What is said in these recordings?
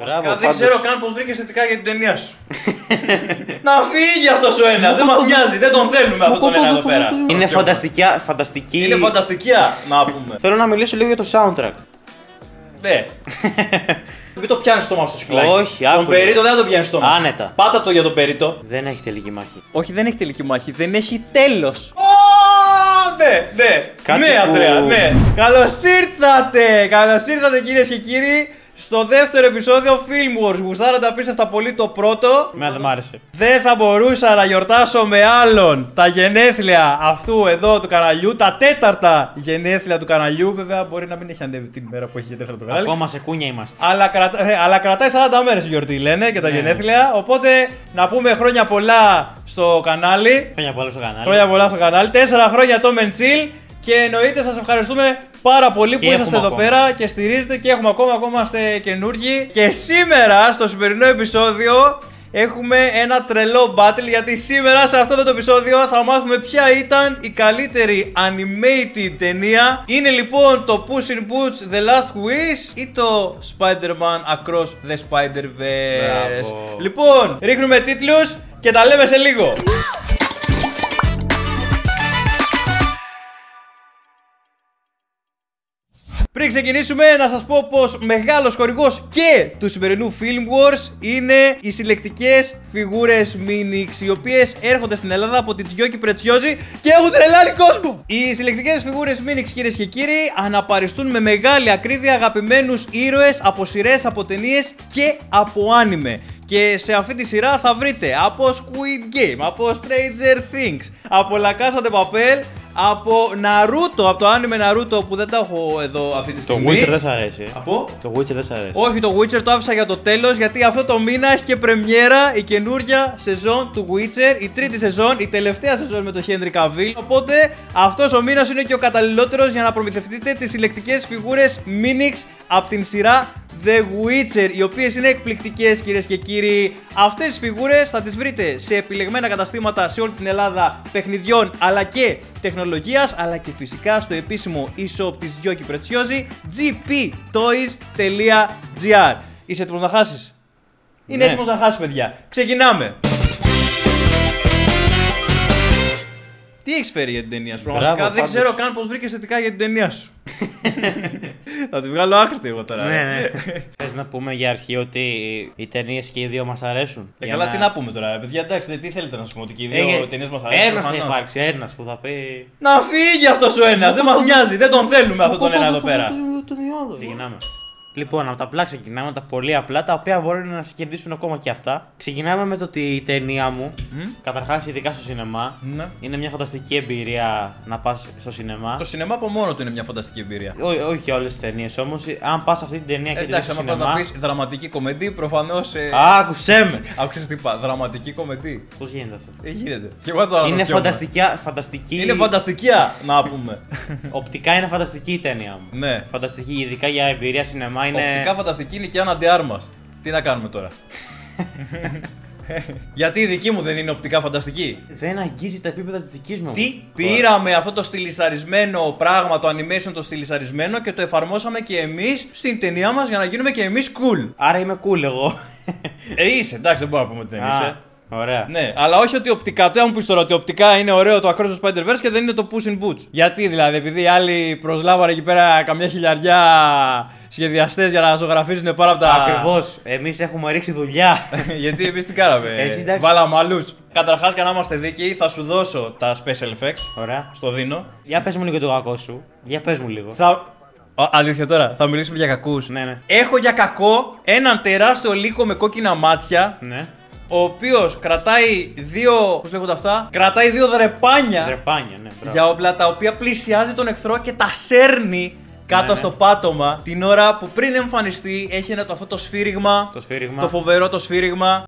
Μπράβο, δεν πάντως. ξέρω καν πώς βρήκε θετικά για την ταινία σου. να φύγει αυτός ο ένας. δεν μας νοιάζει. Δεν τον θέλουμε αυτόν τον ένα εδώ πέρα. Είναι φανταστικιά, φανταστική. Είναι φανταστικιά να πούμε. Θέλω να μιλήσω λίγο για το soundtrack. Ναι. Μην το πιάνεις στόμα στο σκυλάκι. Όχι, Τον άκου. περίτο δεν θα το πιάνεις στόμα. σου. Άνετα. Πάτα το για τον περίτο. Δεν έχει τελική μάχη. Όχι, δεν έχει τελική μάχη. Δεν έχει τέλος. Ναι, ναι. Κάτι ναι, που- Αντρέα, ναι. Καλώς ήρθατε. Καλώς ήρθατε κυρίες και κύριοι στο δεύτερο επεισόδιο Film Wars. Γουστάρατε απίστευτα πολύ το πρώτο. Εμένα δεν μ' άρεσε. Δεν θα μπορούσα να γιορτάσω με άλλον τα γενέθλια αυτού εδώ του καναλιού, τα τέταρτα γενέθλια του καναλιού. Βέβαια, μπορεί να μην έχει ανέβει την ημέρα που έχει γενέθλια του κανάλι. Ακόμα σε κούνια είμαστε. Αλλά, κρατα... ε, αλλά κρατάει 40 μέρες η γιορτή, λένε και τα Ναι. γενέθλια. Οπότε να πούμε χρόνια πολλά στο κανάλι. Χρόνια πολλά στο κανάλι. Χρόνια πολλά στο κανάλι. Τέσσερα χρόνια το Menchill. Και εννοείται σας ευχαριστούμε πάρα πολύ Και που είσαστε έχουμε εδώ ακόμα. πέρα και στηρίζετε και έχουμε ακόμα, ακόμα είστε καινούργοι. Και σήμερα στο σημερινό επεισόδιο έχουμε ένα τρελό battle γιατί σήμερα σε αυτό εδώ το επεισόδιο θα μάθουμε ποια ήταν η καλύτερη animated ταινία. Είναι λοιπόν το Puss in Boots The Last Wish ή το Spider-Man Across the Spider-Verse. Μπράβο. Λοιπόν, ρίχνουμε τίτλους και τα λέμε σε λίγο. Πριν ξεκινήσουμε, να σας πω πως μεγάλος χορηγός και του σημερινού Film Wars είναι οι συλλεκτικές φιγούρες Minix, οι οποίες έρχονται στην Ελλάδα από την Τζιόκη Πρετσιόζη και έχουν τρελάνει κόσμο! Οι συλλεκτικές φιγούρες Minix, κυρίες και κύριοι, αναπαριστούν με μεγάλη ακρίβεια αγαπημένους ήρωες από σειρές, από ταινίες και από άνιμε. Και σε αυτή τη σειρά θα βρείτε από Squid Game, από Stranger Things, από La Casa de Papel, από Naruto, από το anime Naruto που δεν τα έχω εδώ αυτή τη Το στιγμή. Witcher δεν σ' αρέσει. ε. Από; Το Witcher δεν σ' αρέσει. Όχι, το Witcher το άφησα για το τέλος γιατί αυτό το μήνα έχει και πρεμιέρα η καινούργια σεζόν του Witcher, η τρίτη σεζόν, η τελευταία σεζόν με τον Henry Cavill. Οπότε αυτός ο μήνας είναι και ο καταλληλότερος για να προμηθευτείτε τις συλλεκτικές φιγούρες Minix από την σειρά The Witcher, οι οποίες είναι εκπληκτικές κυρίες και κύριοι. Αυτές τις φιγούρες θα τις βρείτε σε επιλεγμένα καταστήματα σε όλη την Ελλάδα παιχνιδιών αλλά και τεχνολογίας, αλλά και φυσικά στο επίσημο e-shop της Γιώκη Πρετσιόζη gptoys.gr Είσαι έτοιμος να χάσεις; Είναι Ναι. έτοιμος να χάσεις παιδιά. Ξεκινάμε! Τι έχει φέρει για την ταινία σου, πραγματικά Μπράβο, δεν πάντως. ξέρω καν πώ βρήκε θετικά για την ταινία σου. θα τη βγάλω άχρηστη εγώ τώρα. Ναι, ε. ναι. Θε να πούμε για αρχή ότι οι ταινίε και οι δύο μα αρέσουν. Ε, Για καλά, τι να πούμε τώρα, ε, παιδιά, εντάξει, δε- τι θέλετε να σου πω, ότι και οι Ε, δύο ε, ταινίε μα αρέσουν. Ένας θα προφανώς. υπάρξει, ένα που θα πει. Να φύγει αυτό ο ένα, δεν μα νοιάζει, δεν τον θέλουμε αυτόν τον ένα εδώ πέρα. Ξεκινάμε. Λοιπόν, από τα απλά ξεκινάμε, τα πολύ απλά, τα οποία μπορεί να σε κερδίσουν ακόμα και αυτά. Ξεκινάμε με το ότι η ταινία μου, καταρχάς ειδικά στο σινεμά, Ναι. είναι μια φανταστική εμπειρία να πας στο σινεμά. Το σινεμά από μόνο του είναι μια φανταστική εμπειρία. Ό- όχι όλες τις ταινίες όμως. Αν πας αυτή την ταινία και τη δει Εντάξει, στο άμα πας σινεμά. να πεις δραματική κομμεντή, προφανώς. Άκουσε με! Άκουσες τι είπα, δραματική κομμεντή. Πώς γίνεται αυτό; Ε, γίνεται. Και εγώ το Είναι αναρωτιόμαι. φανταστική, φανταστική. Είναι φανταστικιά, να πούμε. Οπτικά είναι φανταστική η ταινία μου. ναι. Φανταστική, ειδικά για εμπειρία σινεμά είναι. Οπτικά φανταστική είναι και ένα αντιάρμα. Τι να κάνουμε τώρα; Γιατί η δική μου δεν είναι οπτικά φανταστική; Δεν αγγίζει τα επίπεδα της δικής μου. Τι, όμως. πήραμε αυτό το στυλισαρισμένο πράγμα, το animation το στυλισαρισμένο και το εφαρμόσαμε και εμείς στην ταινία μας για να γίνουμε και εμείς cool. Άρα είμαι cool εγώ. Ε, είσαι, εντάξει, δεν μπορούμε να πούμε ότι δεν είσαι. Α, Ωραία. Ναι, αλλά όχι ότι οπτικά. Το αν πεις τώρα ότι οπτικά είναι ωραίο το Across the Spider-Verse και δεν είναι το Puss in Boots. Γιατί δηλαδή, επειδή οι άλλοι προσλάβανε εκεί πέρα καμιά χιλιαριά σχεδιαστές για να ζωγραφίζουν πάρα από τα. Ακριβώς. Εμείς έχουμε ρίξει δουλειά. Γιατί εμείς τι κάναμε; Εσείς, εντάξει. Βάλαμε αλλούς. Καταρχάς, για να είμαστε δίκαιοι, θα σου δώσω τα special effects. Ωραία. Στο δίνω. Για πες μου λίγο το κακό σου. Για πες μου λίγο. Θα. Α, αλήθεια τώρα, θα μιλήσουμε για κακούς. Ναι, ναι. Έχω για κακό έναν τεράστιο λύκο με κόκκινα μάτια. Ναι. Ο οποίος κρατάει δύο. Πώς λέγονται αυτά. Κρατάει δύο δρεπάνια. Τρεπάνια, ναι. μπράβο. για όπλα τα οποία πλησιάζει τον εχθρό και τα σέρνει κάτω Ναι, ναι. στο πάτωμα την ώρα που πριν εμφανιστεί έχει ένα το, αυτό το σφύριγμα. Το σφύριγμα. Το φοβερό το σφύριγμα.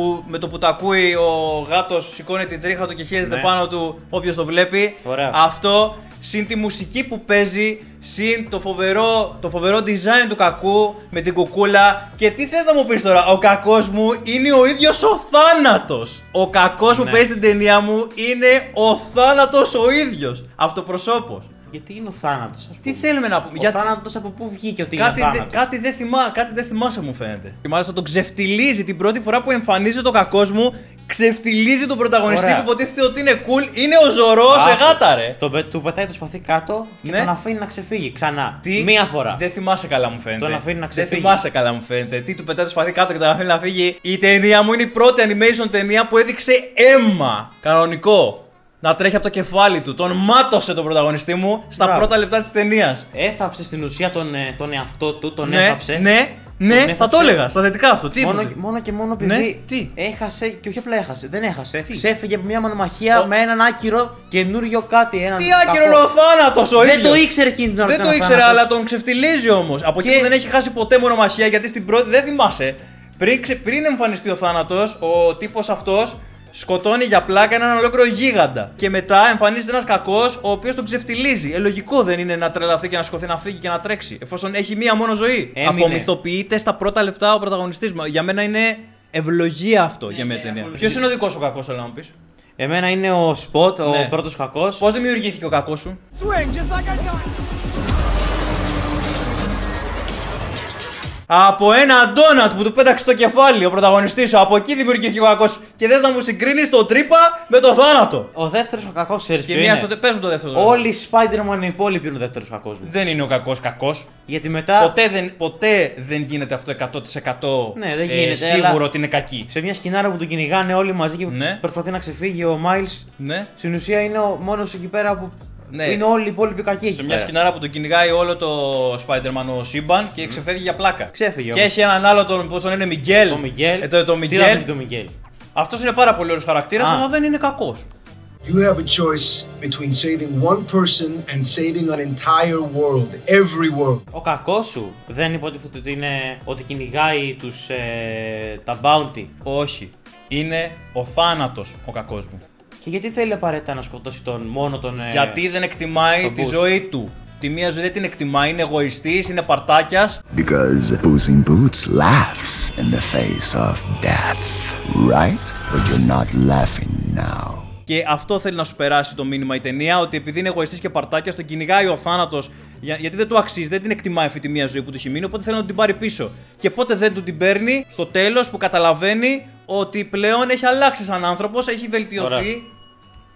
Που με το που τα ακούει ο γάτος σηκώνει την τρίχα του και χέζεται Ναι. πάνω του όποιος το βλέπει. Ωραία. Αυτό. συν τη μουσική που παίζει, συν το φοβερό, το φοβερό design του κακού με την κουκούλα. Και τι θες να μου πεις τώρα, ο κακός μου είναι ο ίδιος ο θάνατος. Ο κακός που Ναι. παίζει στην ταινία μου είναι ο θάνατος ο ίδιος, αυτοπροσώπος. Γιατί είναι ο θάνατος, ας πούμε. Τι θέλουμε να πούμε, Ο γιατί- θάνατος από πού βγήκε ότι Κάτι, είναι δε, θάνατος; κάτι, δεν θυμά, κάτι δεν θυμάσαι μου φαίνεται. Και μάλιστα τον ξεφτιλίζει την πρώτη φορά που εμφανίζεται ο κακός μου. Ξεφτιλίζει τον πρωταγωνιστή Ωραία. που υποτίθεται ότι είναι cool. Είναι ο ζωρός σε Άκου. γάτα, ρε. Το, πε- του πετάει το σπαθί κάτω και Ναι. τον αφήνει να ξεφύγει ξανά. Τι; Μία φορά. Δεν θυμάσαι καλά μου φαίνεται. Τον αφήνει να Δεν ξεφύγει. θυμάσαι καλά μου φαίνεται. Τι του πετάει το σπαθί κάτω και τον αφήνει να φύγει. Η ταινία μου είναι η πρώτη animation ταινία που έδειξε αίμα. Κανονικό. Να τρέχει από το κεφάλι του. Τον μάτωσε τον πρωταγωνιστή μου στα Μπράβο. πρώτα λεπτά της ταινίας. Έθαψε στην ουσία τον, ε, τον εαυτό του, τον Ναι, έθαψε. ναι, ναι, Τον θα έθαψε. το έλεγα στα θετικά αυτό. Τι Μόνο, είπε; μόνο και μόνο Ναι, επειδή τι; έχασε και όχι απλά έχασε, δεν έχασε. Τι; Ξέφυγε από μια μονομαχία Ο- με έναν άκυρο καινούριο κάτι. Έναν Τι άκυρο κακό. είναι ο θάνατο ο Δεν ίδιος. το ήξερε εκείνη την ώρα. Δεν ότι το ήταν ήξερε, θάνατος. αλλά τον ξεφτιλίζει όμως. Από εκεί Και- που δεν έχει χάσει ποτέ μονομαχία, γιατί στην πρώτη δεν θυμάσαι. Πριν, ξε- πριν εμφανιστεί ο θάνατος, ο τύπος αυτός σκοτώνει για πλάκα έναν ολόκληρο γίγαντα. Και μετά εμφανίζεται ένας κακός, ο οποίος τον ξεφτιλίζει. Ε, λογικό δεν είναι να τρελαθεί και να σηκωθεί να φύγει και να τρέξει. Εφόσον έχει μία μόνο ζωή. Έμεινε. Απομυθοποιείται στα πρώτα λεπτά ο πρωταγωνιστής. Για μένα είναι ευλογία αυτό για μια ναι, ταινία. ευλογία. Ποιος είναι ο δικός σου κακός, θέλω να μου πεις; Εμένα είναι ο Σποτ, ο Ναι. πρώτος κακός. Πώς δημιουργήθηκε ο κακός σου; Από ένα ντόνατ που του πέταξε στο κεφάλι ο πρωταγωνιστής σου. Από εκεί δημιουργήθηκε ο κακός. Και θες να μου συγκρίνεις το τρύπα με το θάνατο. Ο δεύτερος ο κακός, ξέρεις Και ποιο μία είναι; στο. Πες μου το δεύτερο. Όλοι οι Spider-Man οι υπόλοιποι είναι ο δεύτερος κακός μου. Δεν είναι ο κακός κακός. Γιατί μετά Ποτέ δεν, ποτέ δεν γίνεται αυτό 100% Ναι, δεν ε, γίνεται, σίγουρο αλλά- ότι είναι κακή. σε μια σκηνάρα που τον κυνηγάνε όλοι μαζί και Ναι. προσπαθεί να ξεφύγει ο Miles. Ναι. Στην ουσία είναι ο μόνος εκεί πέρα που Ναι. είναι όλοι οι υπόλοιποι κακοί. εκεί Σε μια πέρα. σκηνάρα που τον κυνηγάει όλο το Spider-Man ο Σύμπαν και ξεφεύγει για πλάκα. Ξέφυγε Και όμως. έχει έναν άλλο τον, πώς τον είναι, Μιγγέλ. Το Μιγγέλ. Ε, το, το Τι Μιγγέλ. να πεις το Μιγγέλ. Αυτός είναι πάρα πολύ ωραίος χαρακτήρας, Α. αλλά δεν είναι κακός. You have a choice between saving one person and saving an entire world, every world. Ο κακός σου δεν υποτίθεται ότι είναι ότι κυνηγάει τους, ε, τα bounty. Όχι. Είναι ο θάνατος ο κακός μου. Και γιατί θέλει απαραίτητα να σκοτώσει τον μόνο τον. ε, Γιατί δεν εκτιμάει τον τη Bruce. ζωή του. Τη μία ζωή δεν την εκτιμάει, είναι εγωιστής, είναι παρτάκιας. Because Puss in Boots laughs in the face of death, right? But you're not laughing now. Και αυτό θέλει να σου περάσει το μήνυμα η ταινία, ότι επειδή είναι εγωιστής και παρτάκιας, τον κυνηγάει ο θάνατος. Για, γιατί δεν του αξίζει, δεν την εκτιμάει αυτή τη μία ζωή που του έχει μείνει, οπότε θέλει να την πάρει πίσω. Και πότε δεν του την παίρνει, στο τέλος που καταλαβαίνει ότι πλέον έχει αλλάξει σαν άνθρωπος, έχει βελτιωθεί. Ωραία.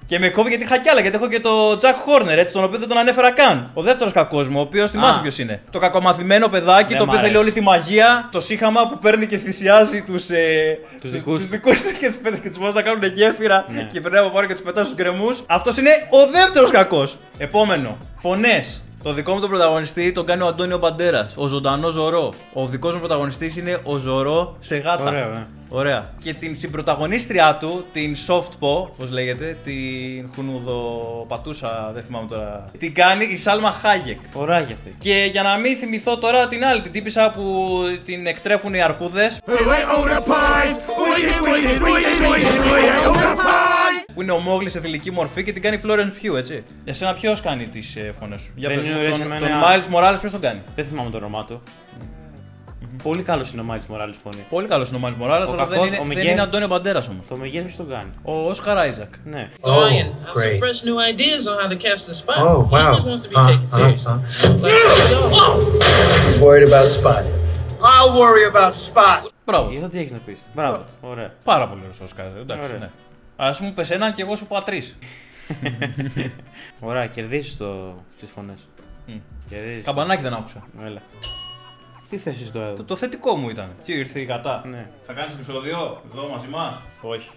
Και με κόβει γιατί είχα κι άλλα, γιατί έχω και το Jack Horner, έτσι, τον οποίο δεν τον ανέφερα καν. Ο δεύτερος κακός μου, ο οποίος θυμάσαι Α. ποιος είναι; Το κακομαθημένο παιδάκι, Δεν το μ' οποίο θέλει αρέσει. όλη τη μαγεία, το σύχαμα που παίρνει και θυσιάζει τους. Ε, Τους δικούς τους του. δικούς του και τους πέτει και τους βάζει να κάνουν γέφυρα Ναι. και περνάει από πάνω και τους πετά στους γκρεμούς. Αυτός είναι ο δεύτερος κακός. Επόμενο. Φωνές. Το δικό μου τον πρωταγωνιστή τον κάνει ο Αντώνιο Μπαντέρα. Ο ζωντανό Ζωρό. Ο δικό μου πρωταγωνιστή είναι ο Ζωρό σε γάτα. Ωραίο, ναι. Ωραία. Και την συμπρωταγωνίστριά του, την Softpo, πώ λέγεται, την Χουνουδοπατούσα, δεν θυμάμαι τώρα. Την κάνει η Σάλμα Χάγεκ. Ωράγιαστη. Και για να μην θυμηθώ τώρα την άλλη, την τύπησα που την εκτρέφουν οι αρκούδε. Που είναι ο Μόγλη σε θηλυκή μορφή και την κάνει Florence Pugh, έτσι. Εσένα ποιος κάνει τις ε, φωνές σου; Για Δεν πες μου, είναι τον, εμένα- τον Miles Morales ποιος τον κάνει; Δεν θυμάμαι το όνομά του. Πολύ καλός είναι ο Μάιλς Μοράλη φωνή. Πολύ καλός είναι ο Miles Morales, Ο αλλά δεν κακός, είναι, ο δεν Miguel. είναι Αντώνιο Μπαντέρας όμως. Το Μιγγέλ ποιος τον κάνει; Ο Όσκαρ Άιζακ. Ναι. Oh, Lion has some great. fresh new ideas on how to catch the spot. Oh, He wow. just wants to be Uh, taken uh, seriously. uh. Like, yo, He's worried about Spot. I'll worry about Spot. Μπράβο. Για τι έχεις να πεις. Μπράβο. του. Ωραία. Πάρα πολύ ωραίος Όσκαρ. Εντάξει, Ωραία. ναι. Α μου πες έναν και εγώ σου είπα τρεις. Ωραία, κερδίζει στι φωνές. Μμ. Κερδίζει. Καμπανάκι δεν άκουσα. Έλα. Τι θέση τώρα; Εδώ. Το, το θετικό μου ήταν. Τι ήρθε η γατά. Ναι. Θα κάνεις επεισόδιο εδώ μαζί μας; Όχι.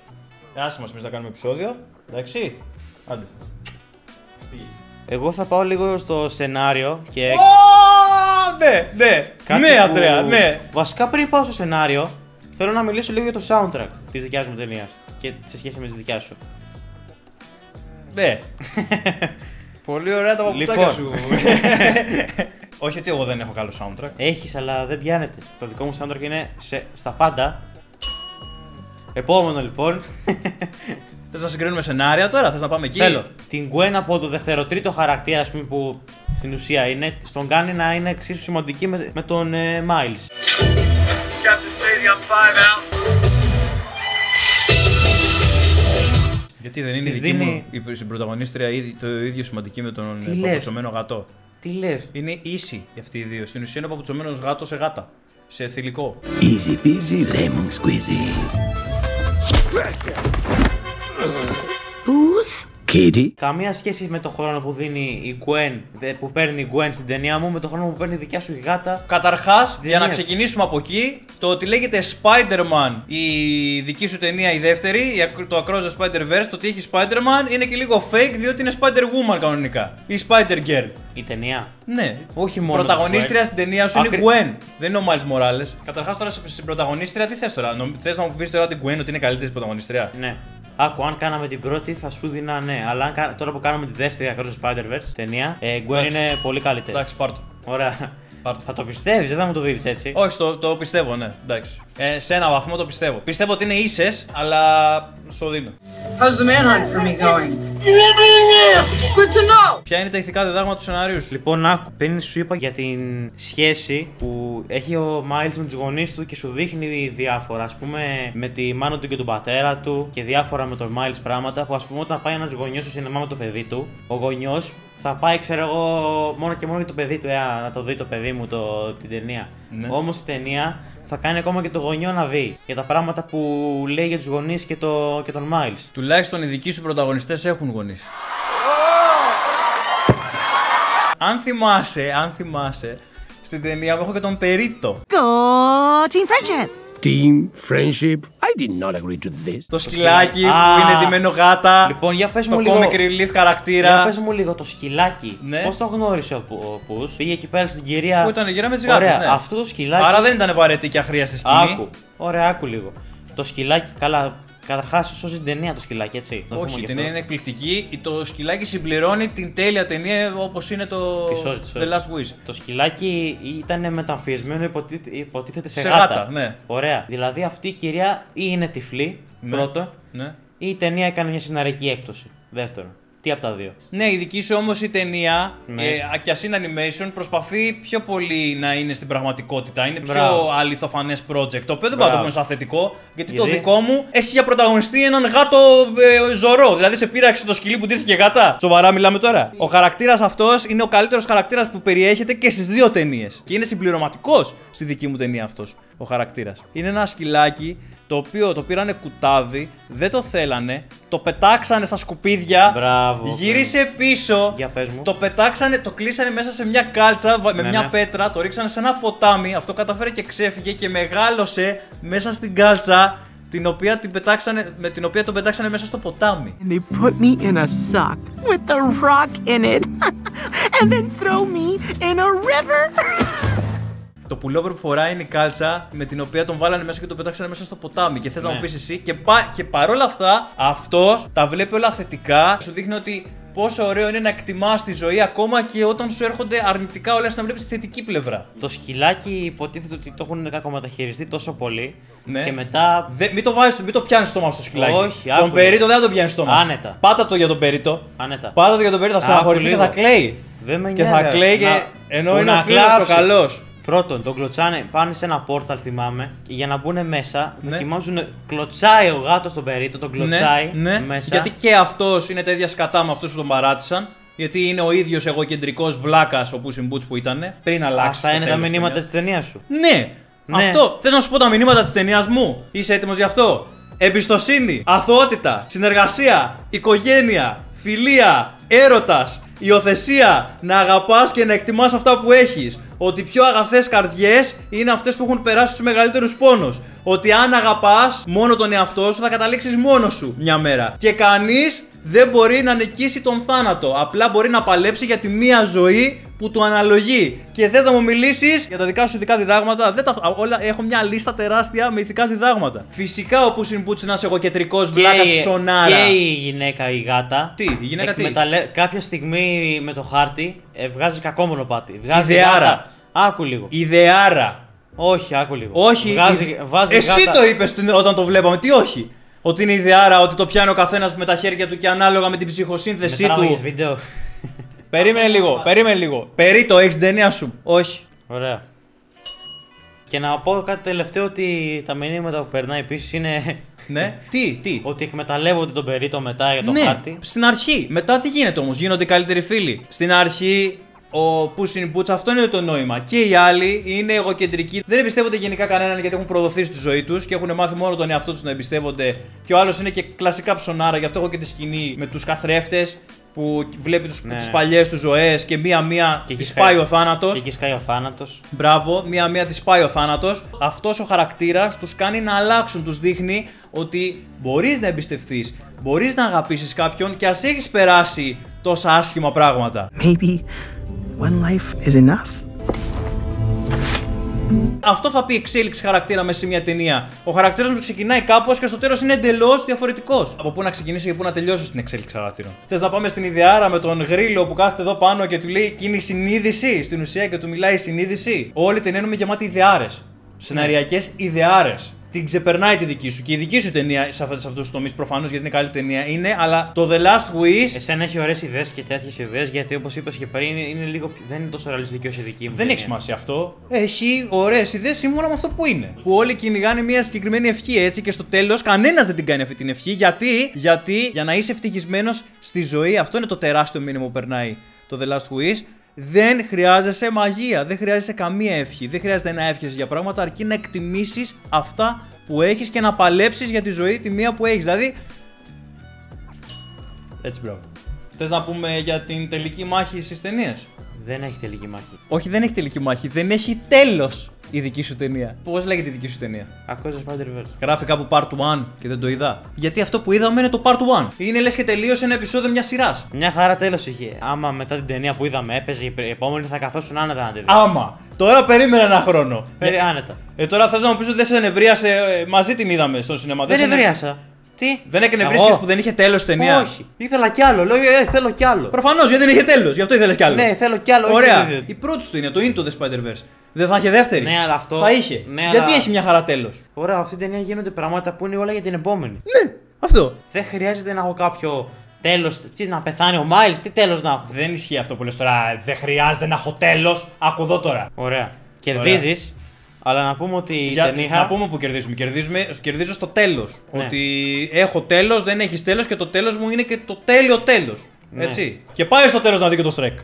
Άσε μας εμείς να κάνουμε επεισόδιο. Εντάξει; Άντε. Πήγε. Εγώ θα πάω λίγο στο σενάριο και. Ω, Ναι, ναι. κάτι Ναι, που- Αντρέα, ναι. Βασικά πριν πάω στο σενάριο, θέλω να μιλήσω λίγο για το soundtrack της δικιάς μου ταινίας και σε σχέση με τη δικιά σου. Ναι. Πολύ ωραία τα παπουτσάκια Λοιπόν. σου. Όχι ότι εγώ δεν έχω καλό soundtrack. Έχεις, αλλά δεν πιάνεται. Το δικό μου soundtrack είναι σε, στα πάντα. Επόμενο λοιπόν. Θες να συγκρίνουμε σενάρια τώρα, θες να πάμε εκεί; Θέλω την Gwen από το δευτεροτρίτο χαρακτήρα, ας πούμε, που στην ουσία είναι, στον κάνει να είναι εξίσου σημαντική με, με τον ε, Miles. Captain Stacey, I'm five out. Γιατί δεν είναι Της η δική δίνει- μου η συμπροταγωνίστρια ήδη- το ίδιο σημαντική με τον Τι ε, λες; παπουτσωμένο γατό. Τι λες; Είναι ίσοι αυτοί οι δύο. Στην ουσία είναι ο παπουτσωμένος γάτος σε γάτα. Σε θηλυκό. Easy peasy lemon squeezy. Booze? Kitty? Καμία σχέση με το χρόνο που δίνει η Gwen, δε- που παίρνει η Gwen στην ταινία μου, με το χρόνο που παίρνει η δικιά σου η γάτα. Καταρχάς, για να Ταινίες. ξεκινήσουμε από εκεί, το ότι λέγεται Spider-Man η δική σου ταινία η δεύτερη, η ακ- το Across the Spider-Verse, το ότι έχει Spider-Man είναι και λίγο fake διότι είναι Spider-Woman κανονικά. Ή Spider-Girl. Η ταινία. Ναι. Όχι μόνο Πρωταγωνίστρια της Gwen. στην ταινία σου είναι Ακρι- η Gwen. Δεν είναι ο Miles Morales. Καταρχάς τώρα σε- στην πρωταγωνίστρια τι θες τώρα; Θες να μου πεις τώρα την Gwen ότι είναι καλύτερη πρωταγωνίστρια; Ναι. Άκου, αν κάναμε την πρώτη θα σου δίνα ναι. Αλλά αν, κα- τώρα που κάναμε τη δεύτερη Across the Spider-Verse ταινία, ε, Gwen Εντάξει. είναι πολύ καλύτερη. Εντάξει, πάρτο. Ωραία. Πάρ' το. Θα το πιστεύεις, δεν θα μου το δίνεις έτσι. Όχι, το, το πιστεύω, ναι. Εντάξει. Ε, σε ένα βαθμό το πιστεύω. Πιστεύω ότι είναι ίσες, αλλά στο δίνω. How's the manhunt for me going? Good to know. Ποια είναι τα ηθικά διδάγματα του σενάριου σου; Λοιπόν, άκου, πριν σου είπα για την σχέση που έχει ο Miles με τους γονείς του και σου δείχνει διάφορα. Α πούμε, με τη μάνα του και τον πατέρα του και διάφορα με τον Miles πράγματα. Που ας πούμε, όταν πάει ένας γονιός στο σινεμά με το παιδί του, ο γονιός θα πάει, ξέρω εγώ, μόνο και μόνο για το παιδί του. Ε, α, να το δει το παιδί μου το, την ταινία. Ναι. Όμως η ταινία θα κάνει ακόμα και το γονιό να δει για τα πράγματα που λέει για τους γονείς και, το, και τον Miles. Τουλάχιστον οι δικοί σου πρωταγωνιστές έχουν γονείς. Αν θυμάσαι, αν θυμάσαι, στην ταινία μου έχω και τον Περίτο. Go Team Friendship! Team friendship. I did not agree to this. Το σκυλάκι που Α. είναι ντυμένο γάτα. Λοιπόν, για πες το μου λίγο- comic relief Για χαρακτήρα. πες μου λίγο το σκυλάκι. Ναι. Πώς το γνώρισε ο, Που- ο Πούς; Πήγε εκεί πέρα στην κυρία. Που ήταν γύρω με τις Ωραία, γάτες, ναι. Αυτό το σκυλάκι. Άρα δεν ήταν βαρετή και αχρίαστη σκηνή. Άκου. Ωραία, άκου λίγο. Το σκυλάκι, καλά. Καταρχάς, σώζει την ταινία το σκυλάκι, έτσι. Να το Όχι, πούμε η και ταινία αυτό. είναι εκπληκτική. Το σκυλάκι συμπληρώνει την τέλεια ταινία όπως είναι το Τη σώζει, τη σώζει. The Last Wish. Το σκυλάκι ήταν μεταμφιεσμένο, υποτίθεται, υποτίθεται σε, Σε γάτα. γάτα, ναι. Ωραία. Δηλαδή αυτή η κυρία ή είναι τυφλή, Ναι. πρώτον, Ναι. ή η ταινία έκανε μια συναρρική έκπτωση. Δεύτερον. Τι από τα δύο; Ναι, η δική σου όμως η ταινία, Ναι. ε, κι ας είναι animation, προσπαθεί πιο πολύ να είναι στην πραγματικότητα. Είναι πιο Μπράβο. αληθοφανές project. Το οποίο δεν Μπράβο. πάω να το πούμε σαν θετικό, γιατί, το Γιατί; δικό μου έχει για πρωταγωνιστή έναν γάτο ε, ζωρό. Δηλαδή σε πείραξε το σκυλί που ντύθηκε γάτα. Σοβαρά μιλάμε τώρα. Ο χαρακτήρας αυτός είναι ο καλύτερος χαρακτήρας που περιέχεται και στις δύο ταινίες. Και είναι συμπληρωματικός στη δική μου ταινία αυτός ο χαρακτήρας. Είναι ένα σκυλάκι το οποίο το πήρανε κουτάβι, δεν το θέλανε, το πετάξανε στα σκουπίδια, Μπράβο. γύρισε πίσω, Για πες μου. το πετάξανε, το κλείσανε μέσα σε μια κάλτσα βα- με Ναι, μια ναι. πέτρα, το ρίξανε σε ένα ποτάμι, αυτό κατάφερε και ξέφυγε και μεγάλωσε μέσα στην κάλτσα την οποία την πετάξανε, με την οποία τον πετάξανε μέσα στο ποτάμι. And they put me in a sock with a rock in it and then throw me in a river. Το pullover που φοράει είναι η κάλτσα με την οποία τον βάλανε μέσα και τον πετάξανε μέσα στο ποτάμι. Και θες να Ναι. μου πεις εσύ, και, πα, και παρόλα αυτά, αυτός τα βλέπει όλα θετικά. Σου δείχνει ότι πόσο ωραίο είναι να εκτιμάς τη ζωή ακόμα και όταν σου έρχονται αρνητικά όλα, να βλέπεις τη θετική πλευρά. Το σκυλάκι υποτίθεται ότι το έχουν κακομεταχειριστεί τόσο πολύ. Ναι. Και μετά. Δε, μην το βάζεις, μην το πιάνεις στο μάτι στο σκυλάκι. Όχι, Τον άκου. περίτο δεν θα τον πιάνεις στο μάτι. Άνετα. Πάτα το για τον περίτο. Άνετα. Πάτα το για τον περίτο, θα Άκου στεναχωρηθεί και λίγο. θα κλαίει. Δεν με Και θα νοιάζει. κλαίει και Να- ενώ που είναι να ο φίλος ο κλάψει. καλός. Πρώτον, τον κλωτσάνε, πάνε σε ένα πόρταλ, θυμάμαι, και για να μπουν μέσα, Ναι. δοκιμάζουν. Κλωτσάει ο γάτος τον περίτο, τον κλωτσάει ναι, ναι. μέσα. Γιατί και αυτός είναι τα ίδια σκατά με αυτούς που τον παράτησαν. Γιατί είναι ο ίδιος εγωκεντρικός βλάκας ο Puss in Boots που ήταν πριν αλλάξει. Αυτά στο είναι τα τέλος μηνύματα ταινίας. της ταινίας σου. Ναι, Ναι. αυτό. Θες να σου πω τα μηνύματα της ταινίας μου; Είσαι έτοιμος γι' αυτό; Εμπιστοσύνη, αθωότητα, συνεργασία, οικογένεια, φιλία, έρωτας, υιοθεσία, να αγαπάς και να εκτιμάς αυτά που έχεις. Ότι οι πιο αγαθές καρδιές είναι αυτές που έχουν περάσει του μεγαλύτερους πόνους. Ότι αν αγαπάς μόνο τον εαυτό σου, θα καταλήξεις μόνος σου μια μέρα. Και κανείς δεν μπορεί να νικήσει τον θάνατο. Απλά μπορεί να παλέψει για τη μία ζωή που του αναλογεί. Και θες να μου μιλήσεις για τα δικά σου ηθικά διδάγματα. Δεν τα, α, όλα, έχω μια λίστα τεράστια με ηθικά διδάγματα. Φυσικά ο Πούσιν Μπούτς είναι ένα εγωκεντρικό βλάκας η- του Σονάρα. και η γυναίκα, η γάτα. Τι, η γυναίκα τι; εκμεταλλε- Κάποια στιγμή με το χάρτη ε, βγάζει κακό μονοπάτι. Βγάζει Ιδεάρα. γάτα. Άκου λίγο. Ιδεάρα. Όχι, άκου λίγο. Όχι, Βγάζει, η- βάζει εσύ γάτα... το είπες όταν το βλέπαμε. Τι όχι; Ότι είναι ιδεάρα, ότι το πιάνει ο καθένας με τα χέρια του και ανάλογα με την ψυχοσύνθεσή Μετά του. του. βίντεο. Περίμενε λίγο, περίμενε λίγο. Περί το έχεις την ταινία σου. Όχι. Ωραία. Και να πω κάτι τελευταίο ότι τα μηνύματα που περνάει επίσης είναι ναι. τι, τι; ότι εκμεταλλεύονται τον περίτο μετά για το ναι, χάρτη. στην αρχή. Μετά τι γίνεται όμως, γίνονται καλύτεροι φίλοι. Στην αρχή ο Puss in Boots, αυτό είναι το νόημα. Και οι άλλοι είναι εγωκεντρικοί. Δεν εμπιστεύονται γενικά κανέναν γιατί έχουν προδοθεί στη ζωή τους και έχουν μάθει μόνο τον εαυτό τους να εμπιστεύονται. Και ο άλλος είναι και κλασικά ψωνάρα, γι' αυτό έχω και τη σκηνή με τους καθρέφτες που βλέπει τους, Ναι. τις παλιές τους ζωές και μία-μία Και τη εκεί σπάει σκάει- ο θάνατος. Και εκεί σκάει ο θάνατος. Μπράβο, μία-μία τη πάει ο θάνατος. Αυτός ο χαρακτήρας τους κάνει να αλλάξουν. Τους δείχνει ότι μπορείς να εμπιστευτείς, μπορείς να αγαπήσεις κάποιον και ας έχεις περάσει τόσα άσχημα πράγματα. Maybe one life is enough. Αυτό θα πει εξέλιξη χαρακτήρα μέσα σε μια ταινία. Ο χαρακτήρας μου ξεκινάει κάπως και στο τέλος είναι εντελώς διαφορετικός. Από πού να ξεκινήσω και πού να τελειώσω στην εξέλιξη χαρακτήρων. Θες να πάμε στην ιδεάρα με τον γρίλο που κάθεται εδώ πάνω και του λέει εκείνη η συνείδηση στην ουσία και του μιλάει η συνείδηση. Όλη την είναι γεμάτη ιδεάρες. Σεναριακές ιδεάρες. Την ξεπερνάει τη δική σου. Και η δική σου ταινία σε αυτούς τους τομείς προφανώς γιατί είναι καλή ταινία είναι, αλλά το The Last Wish Εσένα έχει ωραίες ιδέες και τέτοιες ιδέες γιατί όπως είπες και πριν είναι, είναι λίγο, πιο- δεν είναι τόσο ρεαλιστική όσο η δική μου. Δεν ταινία. έχει σημασία αυτό. Έχει ωραίες ιδέες σύμφωνα με αυτό που είναι. Που όλοι κυνηγάνε μια συγκεκριμένη ευχή έτσι και στο τέλος κανένας δεν την κάνει αυτή την ευχή. Γιατί, γιατί για να είσαι ευτυχισμένος στη ζωή, αυτό είναι το τεράστιο μήνυμα που περνάει το The Last Wish. Δεν χρειάζεσαι μαγεία, δεν χρειάζεσαι καμία ευχή. Δεν χρειάζεται να εύχεσαι για πράγματα, αρκεί να εκτιμήσεις αυτά που έχεις και να παλέψεις για τη ζωή τη μία που έχεις. Δηλαδή. Έτσι, μπράβο. Θες να πούμε για την τελική μάχη στις ταινίες; Δεν έχει τελική μάχη. Όχι, δεν έχει τελική μάχη. Δεν έχει τέλος η δική σου ταινία. Πώς λέγεται η δική σου ταινία; Ακούω Spider-Verse. Γράφει κάπου part 1 και δεν το είδα. Γιατί αυτό που είδαμε είναι το part 1. Είναι λες και τελείωσε ένα επεισόδιο μιας σειράς. Μια χαρά τέλος είχε. Άμα μετά την ταινία που είδαμε έπαιζε η επόμενη θα καθόσουν άνετα να τη δεις. Άμα. Τώρα περίμενα ένα χρόνο. Περί άνετα. Ε, τώρα θες να μου πεις ότι δεν σε ενευρίασε. ε, μαζί την είδαμε στο σινεμά. Δεν σε ene- ευρίασα. Τι; Δεν έκανε Εγώ; βρίσκε που δεν είχε τέλος ταινία; Όχι. Ήθελα κι άλλο. Λέω, ε, θέλω κι άλλο. Προφανώς γιατί δεν είχε τέλος. Γι' αυτό ήθελες κι άλλο. Ναι, θέλω κι άλλο. Ωραία. όχι, δεν- Η πρώτη του είναι το Into the Spider-Verse. Δεν θα είχε δεύτερη. Ναι, αλλά αυτό- Θα είχε. Ναι, γιατί αλλά- έχει μια χαρά τέλος; Ωραία, αυτή την ταινία γίνονται πράγματα που είναι όλα για την επόμενη. Ναι, αυτό. Δεν χρειάζεται να έχω κάποιο τέλος. Τι να πεθάνει ο Μάιλς, τι τέλος να έχω; Δεν ισχύει αυτό που λες τώρα. Δεν χρειάζεται να έχω τέλος. Άκου εδώ τώρα. Ωραία. Κερδίζεις, αλλά να πούμε ότι η Για, ταινία. Να πούμε που κερδίζουμε. Κερδίζουμε κερδίζω στο τέλος. Ναι. Ότι έχω τέλος, δεν έχεις τέλος και το τέλος μου είναι και το τέλειο τέλος. Ναι. Έτσι. Και πάει στο τέλος να δει και το στρεκ.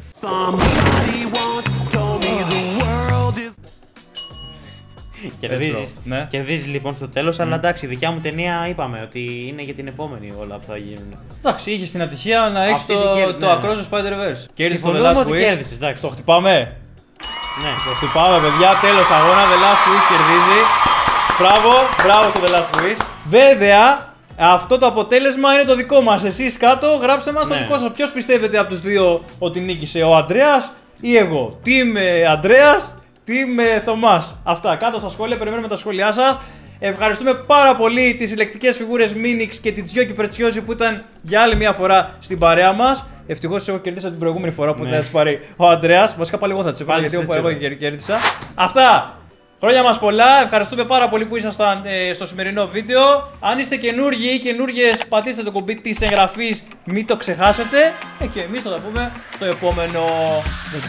Κερδίζεις. Έτσι, bro. Ναι. Κερδίζεις λοιπόν στο τέλος, αλλά εντάξει, η δικιά μου ταινία είπαμε ότι είναι για την επόμενη όλα που θα γίνουν. Εντάξει, είχες την ατυχία να έχεις Αυτή το, την κέρδη- το ναι. Across the Spider-Verse. Κέρδισε το The Συμφωνούμε Last ότι Wish. κέρδισες, εντάξει. Το χτυπάμε. Ναι. Το χτυπάμε, παιδιά. Τέλος αγώνα. The Last Wish κερδίζει. Μπράβο, μπράβο στο The Last Wish. Βέβαια, αυτό το αποτέλεσμα είναι το δικό μας. Εσείς κάτω, γράψτε μας το Ναι. δικό σας. Ποιος πιστεύετε από τους δύο ότι νίκησε, ο Αντρέα ή εγώ; Τι είμαι Αντρέα, τι είμαι Θωμάς. Αυτά κάτω στα σχόλια, περιμένουμε τα σχόλιά σας. Ευχαριστούμε πάρα πολύ τις συλλεκτικές φιγούρες Μίνιξ και την Τζιόκη Πρετσιόζη που ήταν για άλλη μια φορά στην παρέα μας. Ευτυχώς έχω κερδίσει από την προηγούμενη φορά που Ναι. δεν θα τι πάρει ο Αντρέα. Βασικά πάλι εγώ θα τι έπαιρνα Πάλι γιατί εσύ εγώ, τις εγώ έπαιρνες. κέρδισα. Αυτά! Χρόνια μας πολλά, ευχαριστούμε πάρα πολύ που ήσασταν ε, στο σημερινό βίντεο. Αν είστε καινούργοι ή καινούργιες, πατήστε το κουμπί της εγγραφής, μην το ξεχάσετε. Ε, και εμείς θα τα πούμε στο επόμενο. Δεν